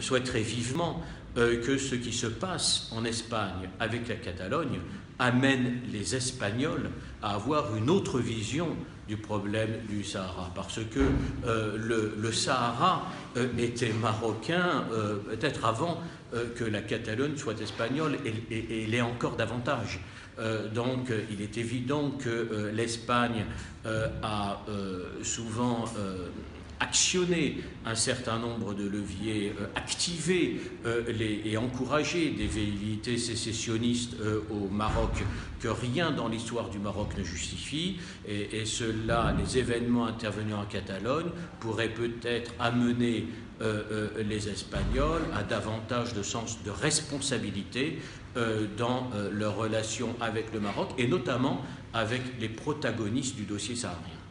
souhaiterait vivement que ce qui se passe en Espagne avec la Catalogne amène les Espagnols à avoir une autre vision du problème du Sahara, parce que euh, le, Sahara euh, était marocain euh, peut-être avant que la Catalogne soit espagnole, et, et, l'est encore davantage. donc il est évident que l'Espagne a souvent actionner un certain nombre de leviers, euh, activer euh, et encourager des velléités sécessionnistes euh, au Maroc que rien dans l'histoire du Maroc ne justifie. Et, et cela, les événements intervenus en Catalogne pourraient peut-être amener les Espagnols à davantage de sens de responsabilité dans leur relation avec le Maroc et notamment avec les protagonistes du dossier saharien.